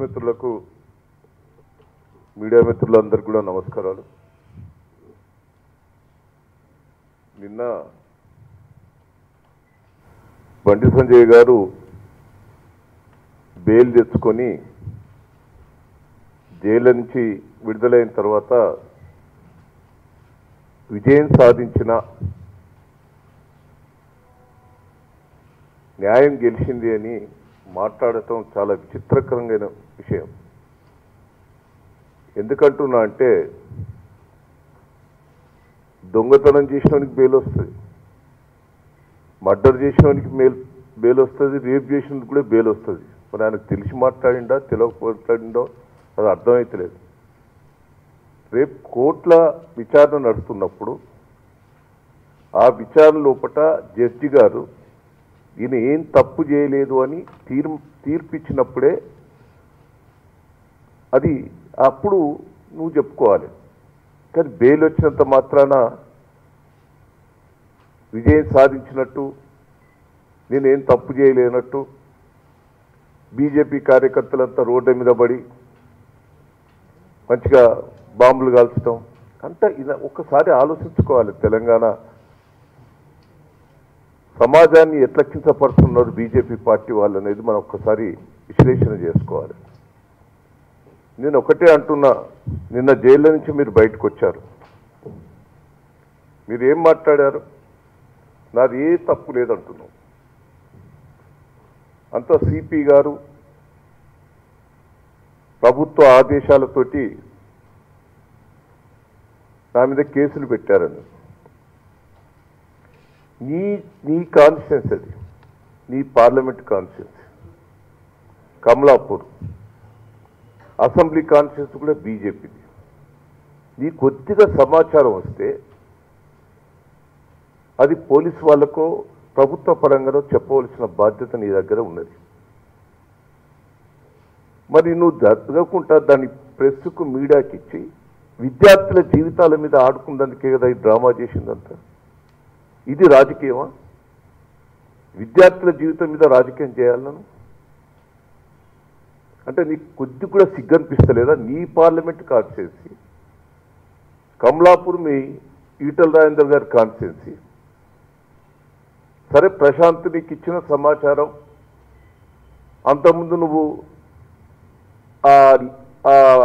మిత్రులకు మీడియా మిత్రులందరికీ కూడా నమస్కారాలు. నిన్న బండి సంజయ్ గారు బెయిల్ తెచ్చుకొని జైలు నుంచి విడుదలైన తర్వాత విజయం సాధించిన న్యాయం గెలిచింది అని మాట్లాడటం చాలా విచిత్రకరంగా విషయం. ఎందుకంటున్నా అంటే దొంగతనం చేసినోనికి బెయిల్ వస్తుంది మర్డర్ చేసినోనికి మేల్ బెయిల్ వస్తుంది రేప్ చేసినందుకు కూడా బెయిల్ వస్తుంది మరి ఆయనకు తెలిసి మాట్లాడిండా తెలియక మాట్లాడిండో అది అర్థమైతలేదు. రేపు కోర్టుల విచారణ నడుస్తున్నప్పుడు ఆ విచారణ లోపట జడ్జి గారు ఈయన ఏం తప్పు చేయలేదు అని తీర్ తీర్పిచ్చినప్పుడే అది అప్పుడు నువ్వు చెప్పుకోవాలి. కానీ బెయిల్ వచ్చినంత మాత్రాన విజయం సాధించినట్టు నేనేం తప్పు చేయలేనట్టు బీజేపీ కార్యకర్తలంతా రోడ్డు మీద పడి మంచిగా బాంబులు కాల్చడం అంతా ఇలా ఒక్కసారి ఆలోచించుకోవాలి. తెలంగాణ సమాజాన్ని ఎట్లా కించపరుస్తున్నారు బీజేపీ పార్టీ వాళ్ళు అనేది మనం ఒక్కసారి విశ్లేషణ చేసుకోవాలి. నేను ఒకటే అంటున్నా నిన్న జైల్లో నుంచి మీరు బయటకు వచ్చారు. మీరు ఏం మాట్లాడారు? నాది ఏ తప్పు లేదంటున్నాం అంతా సిపి గారు ప్రభుత్వ ఆదేశాలతోటి నా మీద కేసులు పెట్టారని. నీ నీ కాన్స్టిట్యున్సీ అది. నీ parliament constituency Kamalapur. Assembly conference కూడా బీజేపీది. నీ కొద్దిగా సమాచారం వస్తే అది పోలీస్ వాళ్ళకో ప్రభుత్వ పరంగానో చెప్పవలసిన బాధ్యత నీ దగ్గర ఉన్నది. మరి నువ్వు జరగకుండా దాన్ని ప్రెస్కు మీడియాకి ఇచ్చి విద్యార్థుల జీవితాల మీద ఆడుకున్నందుకే కదా ఈ డ్రామా చేసిందంతా. ఇది రాజకీయమా? విద్యార్థుల జీవితం మీద రాజకీయం చేయాలను అంటే నీకు కొద్ది కూడా సిగ్గనిపిస్తలేదా? నీ పార్లమెంట్ కాన్స్టిట్యున్సీ. కమలాపూర్ మీ ఈటల రాజేందర్ గారి కాన్స్టిట్యున్సీ. సరే ప్రశాంత్ నీకు ఇచ్చిన సమాచారం. అంతకుముందు నువ్వు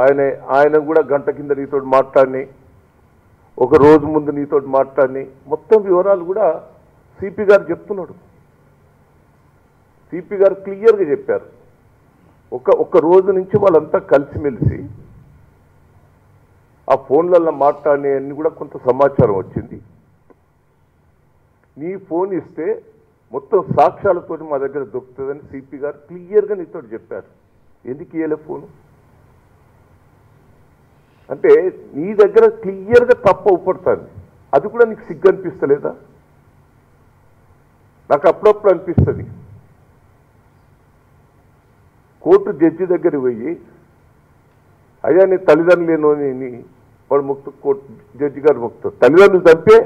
ఆయన ఆయన కూడా గంట కింద నీతో మాట్లాడిని. ఒక రోజు ముందు నీతో మాట్లాడిని. మొత్తం వివరాలు కూడా సిపి గారు చెప్తున్నాడు. సిపి గారు క్లియర్గా చెప్పారు. ఒక ఒక రోజు నుంచి వాళ్ళంతా కలిసిమెలిసి ఆ ఫోన్లలో మాట్లాడే అన్ని కూడా కొంత సమాచారం వచ్చింది. నీ ఫోన్ ఇస్తే మొత్తం సాక్ష్యాలతో మా దగ్గర దొరుకుతుందని సిపి గారు క్లియర్గా నీతో చెప్పారు. ఎందుకు ఇయ్యలే ఫోను? అంటే నీ దగ్గర క్లియర్గా తప్ప ఉపడుతుంది అది కూడా నీకు సిగ్గు అనిపిస్తలేదా? నాకు అప్పుడప్పుడు అనిపిస్తుంది. కోర్టు జడ్జి దగ్గర పోయి అయ్యా నీ తల్లిదండ్రులు లేని వాడు ముక్త కోర్టు జడ్జి గారు ముక్తాడు తల్లిదండ్రులు తప్పే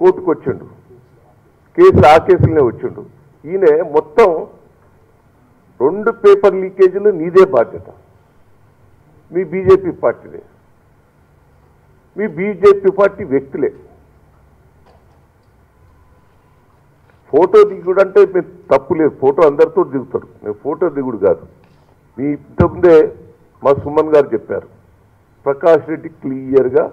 కోర్టుకు వచ్చిండు. కేసులు ఆ కేసులనే వచ్చిండు. ఈయన మొత్తం రెండు పేపర్ లీకేజీలు నీదే బాధ్యత. మీ బీజేపీ పార్టీదే. మీ బీజేపీ పార్టీ వ్యక్తులే. ఫోటో దిగుడు అంటే మీరు తప్పు లేదు. ఫోటో అందరితో దిగుతారు మేము ఫోటో దిగుడు కాదు. మీ ఇంతకుముందే మా సుమన్ గారు చెప్పారు. ప్రకాష్ రెడ్డి క్లియర్గా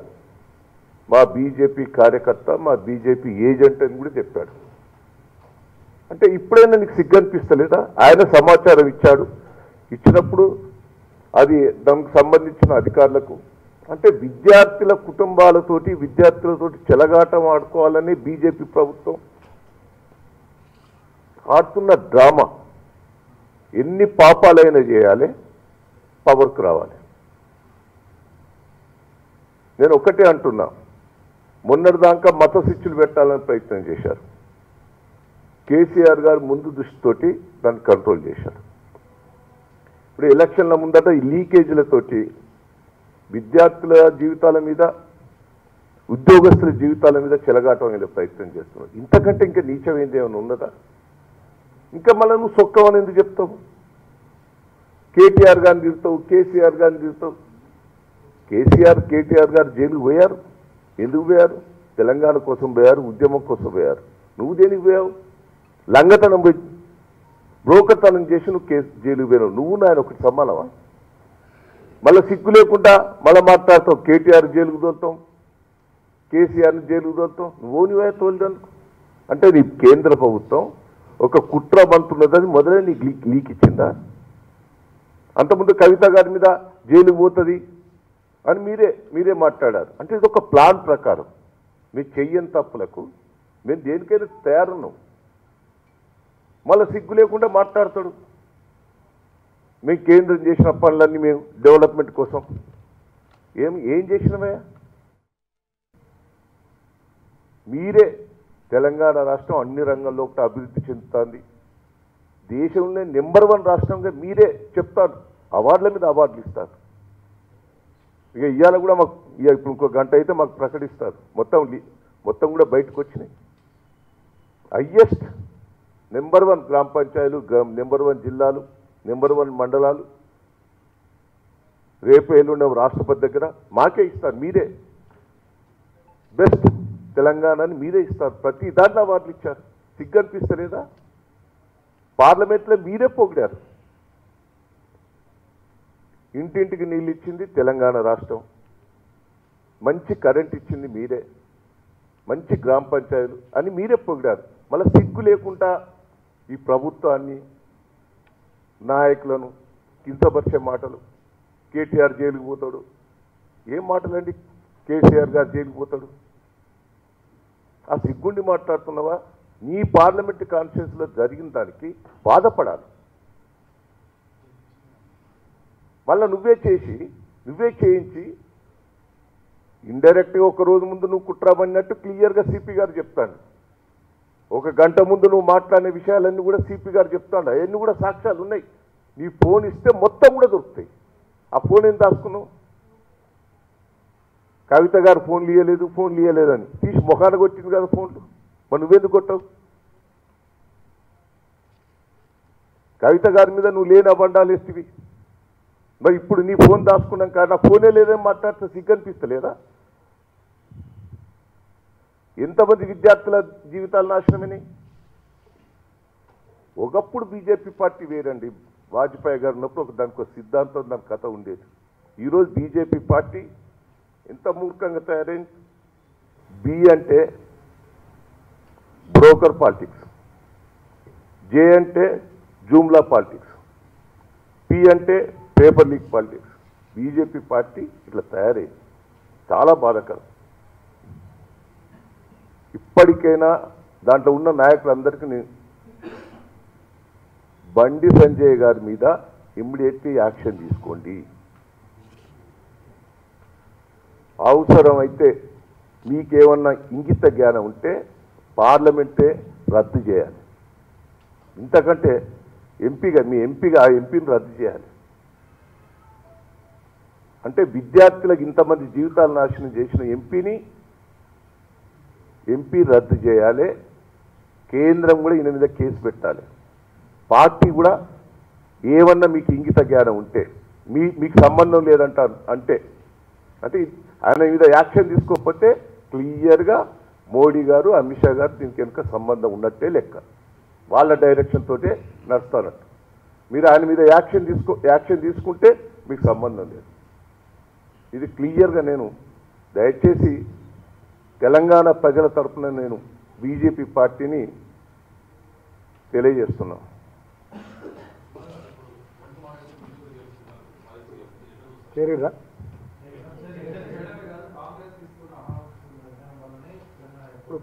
మా బీజేపీ కార్యకర్త మా బీజేపీ ఏజెంట్ అని కూడా చెప్పాడు. అంటే ఇప్పుడైనా నీకు సిగ్గు అనిపిస్తలేదా? ఆయన సమాచారం ఇచ్చాడు. ఇచ్చినప్పుడు అది దానికి సంబంధించిన అధికారులకు అంటే విద్యార్థుల కుటుంబాలతోటి విద్యార్థులతోటి చెలగాటం ఆడుకోవాలని బీజేపీ ప్రభుత్వం ఆడుతున్న డ్రామా. ఎన్ని పాపాలైనా చేయాలి పవర్కు రావాలి. నేను ఒకటే అంటున్నా మొన్నటిదాకా మత శిక్షులు పెట్టాలని ప్రయత్నం చేశారు. కేసీఆర్ గారు ముందు దృష్టితోటి దాన్ని కంట్రోల్ చేశారు. ఇప్పుడు ఎలక్షన్ల ముందట ఈ లీకేజీలతోటి విద్యార్థుల జీవితాల మీద ఉద్యోగస్తుల జీవితాల మీద చెలగాటం అనే ప్రయత్నం చేస్తున్నారు. ఇంతకంటే ఇంకా నీచమైంది ఏమైనా ఉన్నదా? ఇంకా మళ్ళీ నువ్వు సొక్కవని ఎందుకు చెప్తావు? కేటీఆర్ గారిని తిడతావు కేసీఆర్ గారిని తిడతావు. కేసీఆర్ కేటీఆర్ గారు జైలుకు పోయారు. ఎందుకు పోయారు? తెలంగాణ కోసం పోయారు ఉద్యమం కోసం పోయారు. నువ్వు దేనికి పోయావు? లంగతనం పోయి బ్రోకర్తనం చేసి నువ్వు కేసు జైలుకు పోయినావు. నువ్వు నాయన ఒకటి సమానమా మళ్ళీ సిగ్గు లేకుండా మళ్ళీ మాట్లాడతావు కేటీఆర్ జైలుకు దోలుతాం కేసీఆర్ని జైలుకు దోలుతాం నువ్వు నీవే తోలినందుకు? అంటే నీ కేంద్ర ప్రభుత్వం ఒక కుట్ర మంతున్నదని మొదలై నీకు లీక్ లీక్ ఇచ్చిందా? అంతకుముందు కవిత గారి మీద జైలు పోతుంది అని మీరే మీరే మాట్లాడారు. అంటే ఇది ఒక ప్లాన్ ప్రకారం. మీరు చెయ్యని తప్పులకు మేము దేనికైనా తయారున్నాం. మళ్ళీ సిగ్గు లేకుండా మాట్లాడతాడు. మేము కేంద్రం చేసిన పనులన్నీ మేము డెవలప్మెంట్ కోసం. ఏం ఏం చేసినవే మీరే తెలంగాణ రాష్ట్రం అన్ని రంగాల్లో ఒకటి అభివృద్ధి చెందుతుంది. దేశంలో నెంబర్ వన్ రాష్ట్రంగా మీరే చెప్తారు. అవార్డుల మీద అవార్డులు ఇస్తారు. ఇక ఇవాళ కూడా మాకు ఇక ఇప్పుడు ఇంకో గంట అయితే మాకు ప్రకటిస్తారు. మొత్తం మొత్తం కూడా బయటకు వచ్చినాయి. హయ్యెస్ట్ నెంబర్ వన్ గ్రామ పంచాయతీలు నెంబర్ వన్ జిల్లాలు నెంబర్ వన్ మండలాలు. రేపు ఎల్లుండే రాష్ట్రపతి దగ్గర మాకే ఇస్తారు మీరే. బెస్ట్. తెలంగాణని మీరే ఇస్తారు. ప్రతి దాంట్లో అవార్డులు ఇచ్చారు. సిగ్గనిపిస్తలేదా పార్లమెంట్లో మీరే పొగిడారు. ఇంటింటికి నీళ్ళు ఇచ్చింది తెలంగాణ రాష్ట్రం. మంచి కరెంట్ ఇచ్చింది మీరే. మంచి గ్రామ పంచాయతీలు అని మీరే పొగిడారు. మళ్ళీ సిగ్గు లేకుండా ఈ ప్రభుత్వాన్ని నాయకులను కించపరిచే మాటలు కేటీఆర్ జైలుకు పోతాడు. ఏం మాటలండి? కేసీఆర్ గారు జైలుకు పోతాడు. ఆ సిగ్గుండి మాట్లాడుతున్నావా? నీ పార్లమెంట్ కాన్ఫరెన్స్లో జరిగిన దానికి బాధపడాలి. మళ్ళీ నువ్వే చేసి నువ్వే చేయించి ఇండైరెక్ట్గా ఒక రోజు ముందు నువ్వు కుట్రామన్నట్టు క్లియర్గా సిపి గారు చెప్తాను ఒక గంట ముందు నువ్వు మాట్లాడిన విషయాలన్నీ కూడా సిపి గారు చెప్తాడు. అవన్నీ కూడా సాక్ష్యాలు ఉన్నాయి నీ ఫోన్ ఇస్తే మొత్తం కూడా దొరుకుతాయి. ఆ ఫోన్ ఏం దాచుకున్నావు? కవిత గారు ఫోన్లు ఇవ్వలేదు ఫోన్లు అని తీసి ముఖానికి వచ్చింది కదా ఫోన్లు. మరి నువ్వెందుకు కొట్టావు? కవిత గారి మీద నువ్వు లేని అబండాలు వేస్తివి మరి ఇప్పుడు నీ ఫోన్ దాచుకున్నాం కానీ నా ఫోనే లేదని మాట్లాడితే సిగ్గనిపిస్తలేదా? ఎంతమంది విద్యార్థుల జీవితాలు నాశనమని? ఒకప్పుడు బీజేపీ పార్టీ వేరండి. వాజ్పేయి గారు ఉన్నప్పుడు ఒక దానికి ఒక సిద్ధాంతం దాని కథ ఉండేది. ఈరోజు బీజేపీ పార్టీ ఎంత మూర్ఖంగా తయారైంది? బి అంటే బ్రోకర్ పాలిటిక్స్. జే అంటే జూమ్లా పాలిటిక్స్. పి అంటే paper leak politics. BJP party ఇట్లా తయారైంది. చాలా బాధాకరం. ఇప్పటికైనా దాంట్లో ఉన్న నాయకులందరికీ నేను బండి సంజయ్ గారి మీద ఇమ్మీడియట్లీ యాక్షన్ తీసుకోండి. అవసరమైతే మీకేమన్నా ఇంగిత జ్ఞానం ఉంటే పార్లమెంటే రద్దు చేయాలి. ఇంతకంటే ఎంపీగా మీ ఎంపీగా ఆ ఎంపీని రద్దు చేయాలి. అంటే విద్యార్థులకు ఇంతమంది జీవితాలు నాశనం చేసిన ఎంపీని ఎంపీ రద్దు చేయాలి. కేంద్రం కూడా ఈయన మీద కేసు పెట్టాలి. పార్టీ కూడా ఏమన్నా మీకు ఇంగిత జ్ఞానం ఉంటే మీ మీకు సంబంధం లేదంట అంటే అంటే ఆయన మీద యాక్షన్ తీసుకోకపోతే క్లియర్గా మోడీ గారు అమిత్ షా గారు దీనికి వెనుక సంబంధం ఉన్నట్టే లెక్క. వాళ్ళ డైరెక్షన్ తోటే నడుస్తారట. మీరు ఆయన మీద యాక్షన్ తీసుకో యాక్షన్ తీసుకుంటే మీకు సంబంధం లేదు. ఇది క్లియర్గా నేను దయచేసి తెలంగాణ ప్రజల తరఫున నేను బీజేపీ పార్టీని తెలియజేస్తున్నాను సరేరా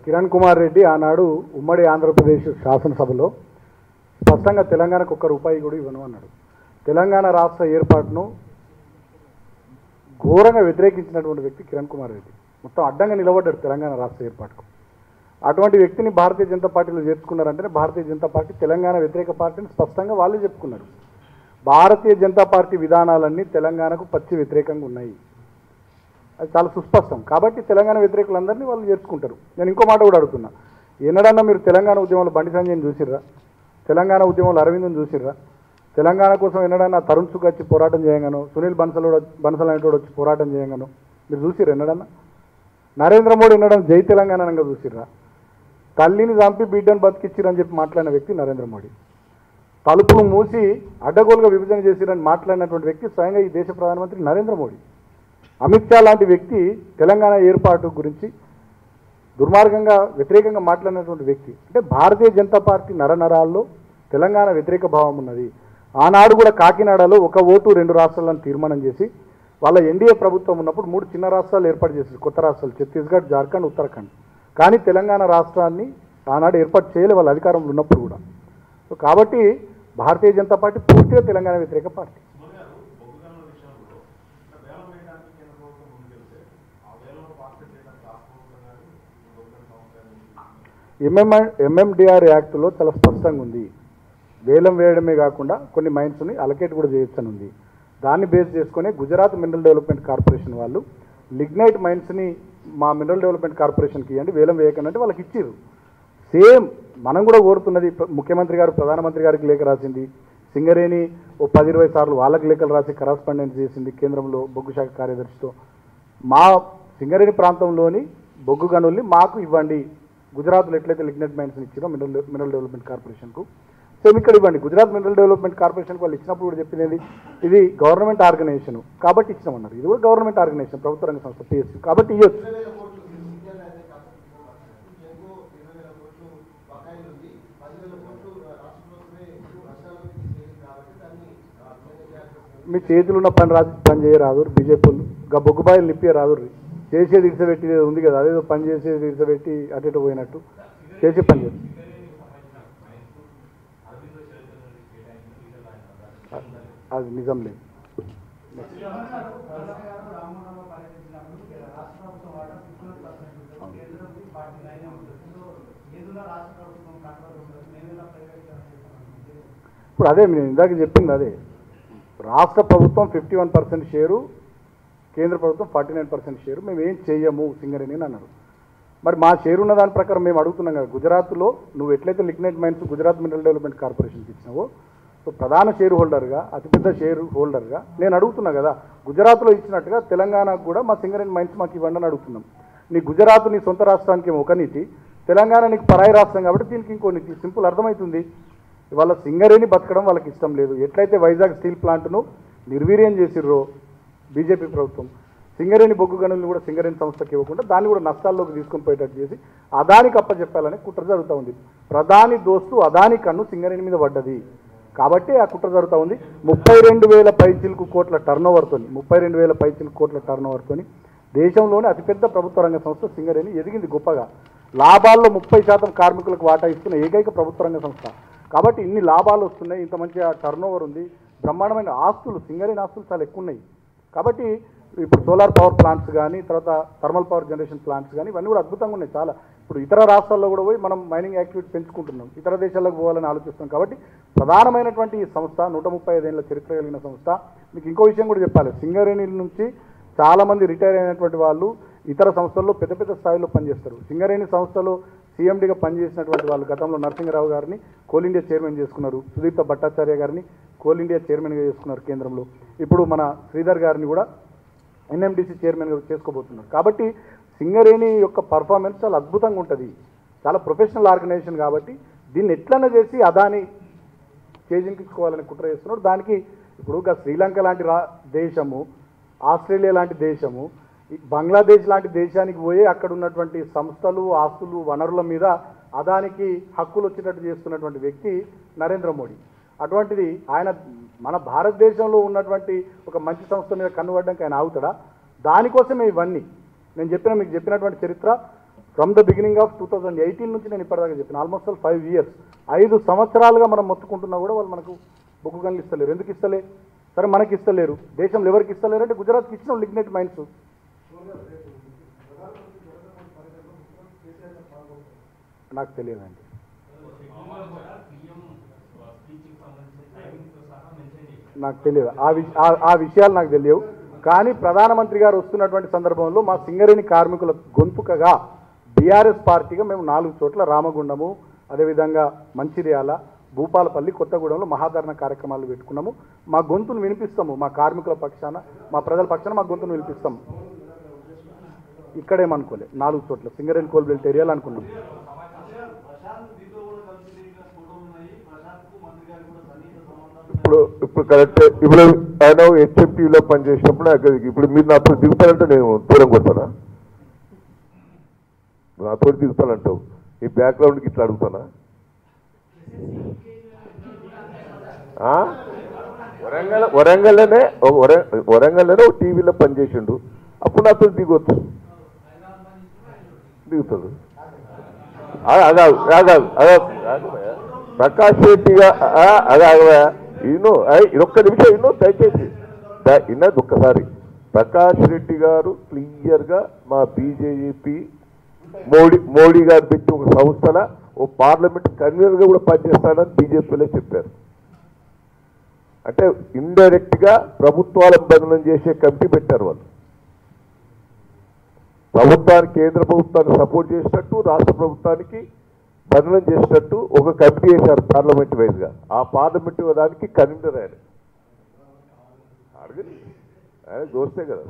కిరణ్ కుమార్ రెడ్డి ఆనాడు ఉమ్మడి ఆంధ్రప్రదేశ్ శాసనసభలో స్పష్టంగా తెలంగాణకు ఒక్క రూపాయి కూడా ఇవ్వను అన్నాడు తెలంగాణ రాష్ట్ర ఏర్పాటును ఘోరంగా వ్యతిరేకించినటువంటి వ్యక్తి కిరణ్ కుమార్ రెడ్డి. మొత్తం అడ్డంగా నిలబడ్డాడు తెలంగాణ రాష్ట్ర ఏర్పాటుకు. అటువంటి వ్యక్తిని భారతీయ జనతా పార్టీలో చేర్చుకున్నారంటేనే భారతీయ జనతా పార్టీ తెలంగాణ వ్యతిరేక పార్టీని స్పష్టంగా వాళ్ళే చెప్పుకున్నారు. భారతీయ జనతా పార్టీ విధానాలన్నీ తెలంగాణకు పచ్చి వ్యతిరేకంగా ఉన్నాయి. అది చాలా సుస్పష్టం. కాబట్టి తెలంగాణ వ్యతిరేకులందరినీ వాళ్ళు చేర్చుకుంటారు నేను ఇంకో మాట కూడా అడుగుతున్నా. ఎన్నడన్నా మీరు తెలంగాణ ఉద్యమంలో బండి సంజయ్ని చూసిర్రా? తెలంగాణ ఉద్యమంలో అరవింద్ని చూసిర్రా? తెలంగాణ కోసం ఎన్నడన్నా తరుణ్ సుఖ్ వచ్చి పోరాటం చేయగాను సునీల్ బన్సల్ బన్సల్ అనేటోడు వచ్చి పోరాటం చేయగాను మీరు చూసిర్రు ఎన్నడన్నా నరేంద్ర మోడీ ఎన్నడన్నా జై తెలంగాణ అనగా చూసిర్రా? తల్లిని చంపి బిడ్డను బతికిచ్చిరని చెప్పి మాట్లాడిన వ్యక్తి నరేంద్ర మోడీ. తలుపులు మూసి అడ్డగోలుగా విభజన చేసిరని మాట్లాడినటువంటి వ్యక్తి స్వయంగా ఈ దేశ ప్రధానమంత్రి నరేంద్ర మోడీ. అమిత్ షా లాంటి వ్యక్తి తెలంగాణ ఏర్పాటు గురించి దుర్మార్గంగా వ్యతిరేకంగా మాట్లాడినటువంటి వ్యక్తి. అంటే భారతీయ జనతా పార్టీ నరనరాల్లో తెలంగాణ వ్యతిరేక భావం ఉన్నది. ఆనాడు కూడా కాకినాడలో ఒక ఓటు రెండు రాష్ట్రాలను తీర్మానం చేసి వాళ్ళ ఎన్డీఏ ప్రభుత్వం ఉన్నప్పుడు మూడు చిన్న రాష్ట్రాలు ఏర్పాటు చేశారు. కొత్త రాష్ట్రాలు ఛత్తీస్గఢ్ జార్ఖండ్ ఉత్తరాఖండ్. కానీ తెలంగాణ రాష్ట్రాన్ని ఆనాడు ఏర్పాటు చేయలే వాళ్ళ అధికారంలో ఉన్నప్పుడు కూడా. సో కాబట్టి భారతీయ జనతా పార్టీ పూర్తిగా తెలంగాణ వ్యతిరేక పార్టీ. ఎంఎంఐ ఎంఎండిఆర్ యాక్ట్లో చాలా స్పష్టంగా ఉంది. వేలం వేయడమే కాకుండా కొన్ని మైన్స్ని అలకేట్ కూడా చేయొచ్చని ఉంది దాన్ని బేస్ చేసుకునే గుజరాత్ మినరల్ డెవలప్మెంట్ కార్పొరేషన్ వాళ్ళు లిగ్నైట్ మైన్స్ని మా మినరల్ డెవలప్మెంట్ కార్పొరేషన్కి ఇవ్వండి వేలం వేయకండి అంటే వాళ్ళకి ఇచ్చిర్రు. సేమ్ మనం కూడా కోరుతున్నది ముఖ్యమంత్రి గారు ప్రధానమంత్రి గారికి లేఖ రాసింది. సింగరేణి ఓ పది ఇరవై సార్లు వాళ్ళకి లేఖలు రాసి కరస్పాండెన్స్ చేసింది కేంద్రంలో బొగ్గు శాఖ కార్యదర్శితో. మా సింగరేణి ప్రాంతంలోని బొగ్గు గనుల్ని మాకు ఇవ్వండి. గుజరాత్లో ఎట్లయితే లిగ్నెట్ మైన్స్ ఇచ్చారో మినరల్ మినరల్ డెవలప్మెంట్ కార్పొరేషన్కు. సేమ్ ఇక్కడ ఇవ్వండి. గుజరాత్ మినరల్ డెవలప్మెంట్ కార్పొరేషన్కి వాళ్ళు ఇచ్చినప్పుడు కూడా చెప్పింది ఇది గవర్నమెంట్ ఆర్గనైజేషన్. కాబట్టి ఇచ్చినామన్నారు. ఇది కూడా గవర్నమెంట్ ఆర్గనైజేషన్ ప్రభుత్వ రంగ సంస్థ పిఎస్సి కాబట్టి ఇవ్వచ్చు మీ చేతులు ఉన్న పని రాజు పని చేయరాదు బీజేపీ వాళ్ళు. బొగ్గుబాయిలు నిప్పే రాదు చేసేది ఇడిసబెట్టి ఉంది కదా అదేదో పని చేసేది ఇడిసబెట్టి అటు ఇటు పోయినట్టు చేసే పని చేస్తుంది అది నిజం లేదు. ఇప్పుడు అదే నేను ఇందాక చెప్పింది అదే. రాష్ట్ర ప్రభుత్వం ఫిఫ్టీ వన్ పర్సెంట్ షేరు కేంద్ర ప్రభుత్వం ఫార్టీ నైన్ పర్సెంట్ షేర్ మేము ఏం చేయము సింగరేణి అని అన్నారు. మరి మా షేర్ ఉన్న దాని ప్రకారం మేము అడుగుతున్నాం కదా గుజరాత్లో నువ్వు ఎట్లయితే lignite mines Gujarat mineral development కార్పొరేషన్కి ఇచ్చినావో సో ప్రధాన షేర్ హోల్డర్గా అతిపెద్ద షేర్ హోల్డర్గా నేను అడుగుతున్నా కదా గుజరాత్లో ఇచ్చినట్టుగా తెలంగాణకు కూడా మా సింగరేణి మైన్స్ మాకు ఇవ్వండి అని అడుగుతున్నాం. నీ గుజరాత్ నీ సొంత రాష్ట్రానికి ఒక నీతి తెలంగాణ నీకు పరాయి రాష్ట్రం కాబట్టి దీనికి ఇంకో నీతి. సింపుల్ అర్థమవుతుంది. వాళ్ళ సింగరేణి బతకడం వాళ్ళకి ఇష్టం లేదు. ఎట్లయితే వైజాగ్ స్టీల్ ప్లాంట్ను నిర్వీర్యం చేసిర్రో బీజేపీ ప్రభుత్వం సింగరేణి బొగ్గు గనులను కూడా సింగరేణి సంస్థకి ఇవ్వకుండా దాన్ని కూడా నష్టాల్లోకి తీసుకొని పోయేటట్టు చేసి అదానికి అప్పచెప్పాలని కుట్ర జరుగుతూ ఉంది. ప్రధాని దోస్తు అదాని కన్ను సింగరేణి మీద పడ్డది. కాబట్టి ఆ కుట్ర జరుగుతూ ఉంది. ముప్పై రెండు వేల పైచిలకు కోట్ల టర్న్ ఓవర్తో ముప్పై రెండు వేల పైచిలకు కోట్ల టర్న్ ఓవర్తో దేశంలోనే అతిపెద్ద ప్రభుత్వ రంగ సంస్థ సింగరేణి ఎదిగింది గొప్పగా. లాభాల్లో ముప్పై శాతం కార్మికులకు వాటా ఇస్తున్న ఏకైక ప్రభుత్వ రంగ సంస్థ. కాబట్టి ఇన్ని లాభాలు వస్తున్నాయి ఇంత మంచి టర్న్ ఓవర్ ఉంది. బ్రహ్మాండమైన ఆస్తులు సింగరేణి ఆస్తులు చాలా ఎక్కువ ఉన్నాయి. కాబట్టి ఇప్పుడు సోలార్ పవర్ ప్లాంట్స్ కానీ తర్వాత థర్మల్ పవర్ జనరేషన్ ప్లాంట్స్ కానీ ఇవన్నీ కూడా అద్భుతంగా ఉన్నాయి. చాలా ఇప్పుడు ఇతర రాష్ట్రాల్లో కూడా పోయి మనం మైనింగ్ యాక్టివిటీ పెంచుకుంటున్నాం. ఇతర దేశాలకు పోవాలని ఆలోచిస్తున్నాం. కాబట్టి ప్రధానమైనటువంటి ఈ సంస్థ నూట ముప్పై ఐదేళ్ళ చరిత్ర కలిగిన సంస్థ. మీకు ఇంకో విషయం కూడా చెప్పాలి. సింగరేణి నుంచి చాలామంది రిటైర్ అయినటువంటి వాళ్ళు ఇతర సంస్థల్లో పెద్ద పెద్ద స్థాయిలో పనిచేస్తారు. సింగరేణి సంస్థలో సీఎండీగా పనిచేసినటువంటి వాళ్ళు గతంలో నరసింహరావు గారిని కోల్ ఇండియా చైర్మన్ చేసుకున్నారు. సుదీప్త భట్టాచార్య గారిని కోల్ ఇండియా చైర్మన్గా చేసుకున్నారు కేంద్రంలో. ఇప్పుడు మన శ్రీధర్ గారిని కూడా ఎన్ఎండిసి చైర్మన్గా చేసుకోబోతున్నారు. కాబట్టి సింగరేణి యొక్క పర్ఫార్మెన్స్ చాలా అద్భుతంగా ఉంటుంది. చాలా ప్రొఫెషనల్ ఆర్గనైజేషన్ కాబట్టి దీన్ని ఎట్లన్నా చేసి అదాని చేజించుకోవాలని కుట్ర చేస్తున్నాడు. దానికి ఇప్పుడు శ్రీలంక లాంటి రా దేశము ఆస్ట్రేలియా లాంటి దేశము బంగ్లాదేశ్ లాంటి దేశానికి పోయి అక్కడ ఉన్నటువంటి సంస్థలు ఆస్తులు వనరుల మీద అదానికి హక్కులు వచ్చేటట్టు చేస్తున్నటువంటి వ్యక్తి నరేంద్ర మోడీ. అటువంటిది ఆయన మన భారతదేశంలో ఉన్నటువంటి ఒక మంచి సంస్థ మీద కన్నుపడడానికి ఆయన ఆగుతాడా? దానికోసమే ఇవన్నీ. నేను చెప్పిన మీకు చెప్పినటువంటి చరిత్ర from the beginning of two thousand eighteen నుంచి నేను ఇప్పటిదాకా చెప్పిన ఆల్మోస్ట్ ఆల్ ఫైవ్ ఇయర్స్ ఐదు సంవత్సరాలుగా మనం మొత్తుకుంటున్నా కూడా వాళ్ళు మనకు బొగ్గు గన్లు ఇస్తలేరు. ఎందుకు ఇస్తలే? సరే మనకి ఇస్తలేరు దేశంలో ఎవరికి ఇస్తలేరు? అంటే గుజరాత్కి ఇచ్చిన లిగ్నెట్ మైన్స్. నాకు తెలియదండి. నాకు తెలియదు. ఆ విష ఆ- ఆ విషయాలు నాకు తెలియవు. కానీ ప్రధానమంత్రి గారు వస్తున్నటువంటి సందర్భంలో మా సింగరేణి కార్మికుల గొంతుకగా బీఆర్ఎస్ పార్టీగా మేము నాలుగు చోట్ల రామగుండము అదేవిధంగా మంచిర్యాల భూపాలపల్లి కొత్తగూడెంలో మహాధరణ కార్యక్రమాలు పెట్టుకున్నాము. మా గొంతును వినిపిస్తాము మా కార్మికుల పక్షాన మా ప్రజల పక్షాన మా గొంతును వినిపిస్తాము. ఇక్కడేమనుకోలే. నాలుగు చోట్ల. సింగరేణి కోల్ బెల్ట్ ఏరియాలో అనుకున్నాం. ఇప్పుడు ఇప్పుడు కరెక్ట్. ఇప్పుడు ఆయన హెచ్ఎంటీలో పనిచేసినప్పుడు అక్కడికి ఇప్పుడు మీరు నాతో దిగుతారంటే నేను దూరం కొడతానా? నాతో దిగుతానంటావు. ఈ బ్యాక్గ్రౌండ్కి ఇట్లా అడుగుతానా? వరంగల్ వరంగల్లోనే వరంగల్లోనే ఒక టీవీలో పనిచేసిండు. అప్పుడు నాతో దిగొచ్చు దిగుతాడు ఆ- అగాగు అదా ప్రకాష్ రెడ్డిగా అదాగవా ఇను ఇదొక్క నిమిషం ఇన్నో దయచేసి. ఇన్నది ఒక్కసారి. ప్రకాష్ రెడ్డి గారు క్లియర్గా మా బీజేపీ మోడీ మోడీ గారు పెట్టి ఒక సంస్థల ఓ పార్లమెంట్ కన్వీనర్గా కూడా పనిచేస్తాడని బీజేపీలో చెప్పారు. అంటే ఇండైరెక్ట్గా ప్రభుత్వాల బంధనం చేసే కమిటీ పెట్టారు వాళ్ళు. ప్రభుత్వానికి కేంద్ర ప్రభుత్వాన్ని సపోర్ట్ చేసినట్టు రాష్ట్ర ప్రభుత్వానికి బంధనం చేసినట్టు ఒక కమిటీ వేశారు పార్లమెంట్ వైజ్గా. ఆ పార్లమెంట్ దానికి కన్వీనర్ ఆయన. అడగండి. ఆయన చూస్తే కదా.